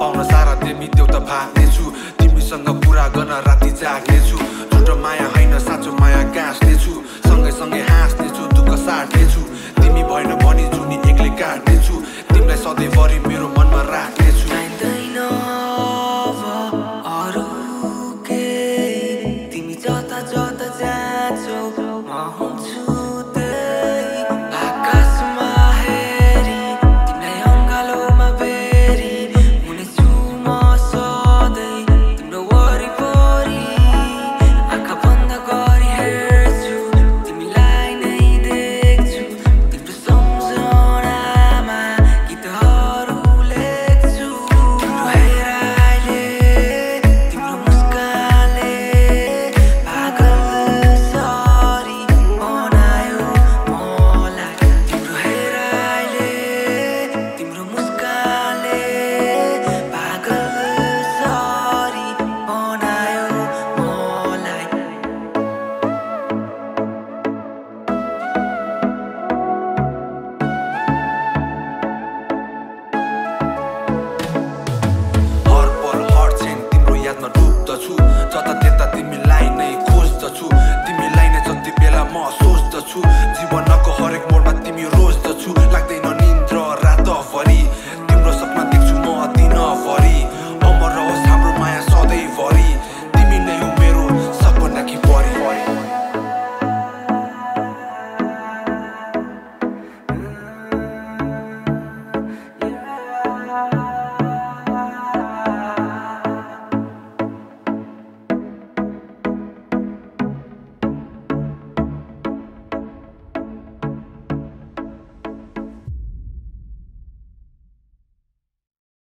पाउन सारा देवी देउता फाट्नेछु तिमीसँग कुरा गर्न राति जाग्नेछु। झुटो माया होइन साँचो माया गाँच्नेछु सँगै सँगै हाँस्नेछु दुःख साट्नेछु।